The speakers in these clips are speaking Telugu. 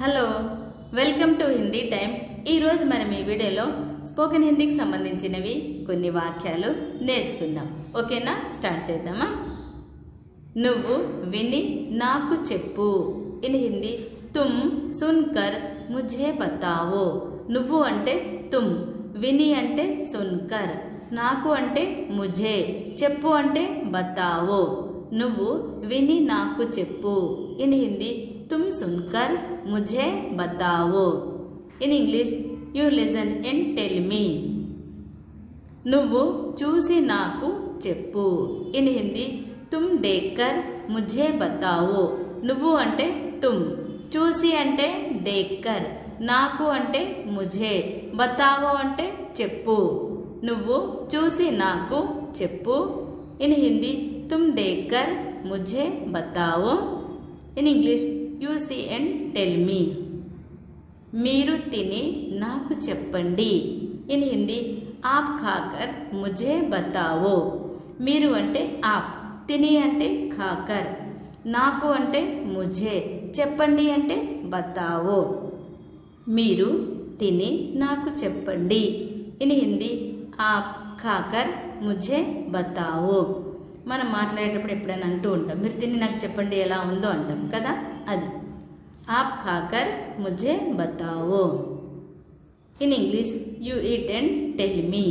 Hello welcome to Hindi time ఈరోజు మనం ఈ వీడియోలో స్పోకెన్ హిందీకి సంబంధించినవి కొన్ని వాక్యాలు నేర్చుకుందాం. ఓకేనా? స్టార్ట్ చేద్దామా? నువ్వు విని నాకు చెప్పు. ఇన్ హిందీ తుమ్ సున్కర్ ముఝే బతావో. నువ్వు అంటే తుమ్ విని అంటే సున్కర్ నాకు అంటే ముఝే చెప్పు అంటే బతావో. నువ్వు విని నాకు చెప్పు. In Hindi Tum సున్కర్ Mujhe బతావో in English you listen and tell me నువ్వు చూసి నాకు చెప్పు ఇన్ హిందీ తుమ్ డేక్కర్ ముఝే బతావో నువ్వు అంటే తుమ్ చూసి అంటే డేక్కర్ నాకు అంటే ముఝే బతావో అంటే చెప్పు నువ్వు చూసి నాకు చెప్పు in Hindi Tum డేక్కర్ Mujhe బతావో in English you see and tell me. మీరు తిని నాకు చెప్పండి. ఇన్ హిందీ ఆప్ ఖాకర్ ముజే బతావో. మీరు అంటే ఆప్ తిని అంటే ఖాకర్. నాకు అంటే ముజే చెప్పండి అంటే బతావో. మీరు తిని నాకు చెప్పండి. ఇన్ హిందీ ఆప్ ఖాకర్ ముజే బతావో. మనం మాట్లాడేటప్పుడు ఎప్పుడైనా అంటూ ఉంటాం మీరు తిని నాకు చెప్పండి ఎలా ఉందో అంటాం కదా అది. आप खाकर मुझे बताओ in English you eat and tell me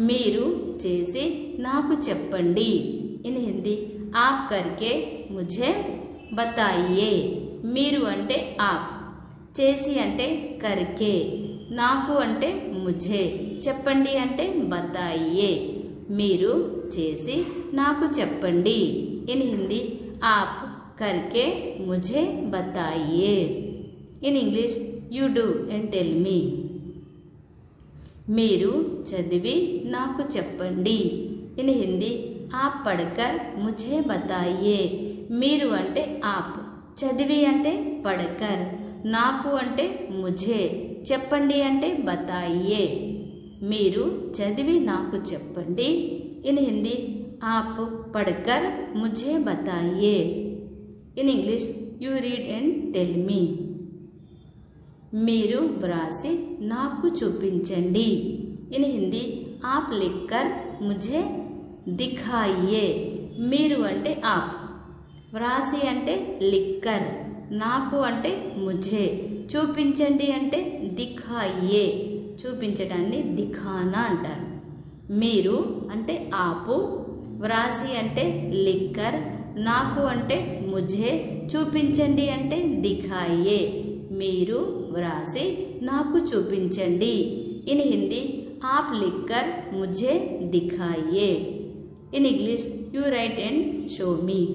మీరు చేసి నాకు చెప్పండి ఇన్ హిందీ ఆప్ కర్కే ముఝే బతాయియే మీరు అంటే ఆప్ చేసి అంటే కర్కే నాకు అంటే ముఝే చెప్పండి అంటే బతాయియే మీరు చేసి నాకు చెప్పండి ఇన్ హిందీ ఆప్ करके मुझे बताइए in English you do and tell me మీరు చదివి నాకు చెప్పండి ఇన్ హిందీ ఆప్ పడకర్ ముఝే బతాయియే మీరు అంటే ఆప్ చదివి అంటే పడకర్ నాకు అంటే ముఝే చెప్పండి అంటే బతాయియే మీరు చదివి నాకు చెప్పండి in Hindi AAP పడకర్ Mujhe బతాయియే in English you read and tell me మీరు వ్రాసి నాకు చూపించండి. ఇన్ హిందీ ఆప్ లిక్కర్ ముజే దిఖాయే మీరు అంటే ఆప్ వ్రాసి అంటే లిక్కర్ నాకు అంటే ముజే చూపించండి అంటే దిఖాయే చూపించడాన్ని దిఖానా అంటారు. మీరు అంటే ఆపు వ్రాసి అంటే లిక్కర్ నాకు అంటే ముజే చూపించండి అంటే దిఖాయే. మీరు వ్రాసి నాకు చూపించండి. ఇన్ హిందీ ఆప్ లిక్కర్ ముజే దిఖాయే. In English you write and show me.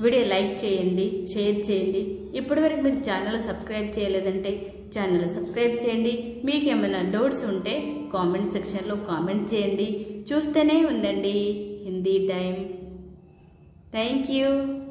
Video like చేయండి షేర్ చేయండి. ఇప్పటివరకు మీరు ఛానల్ సబ్స్క్రైబ్ చేయలేదంటే ఛానల్ సబ్స్క్రైబ్ చేయండి. మీకు ఏమైనా డౌట్స్ ఉంటే కామెంట్ సెక్షన్లో కామెంట్ చేయండి. చూస్తూనే ఉందండి హిందీ టైం Thank you.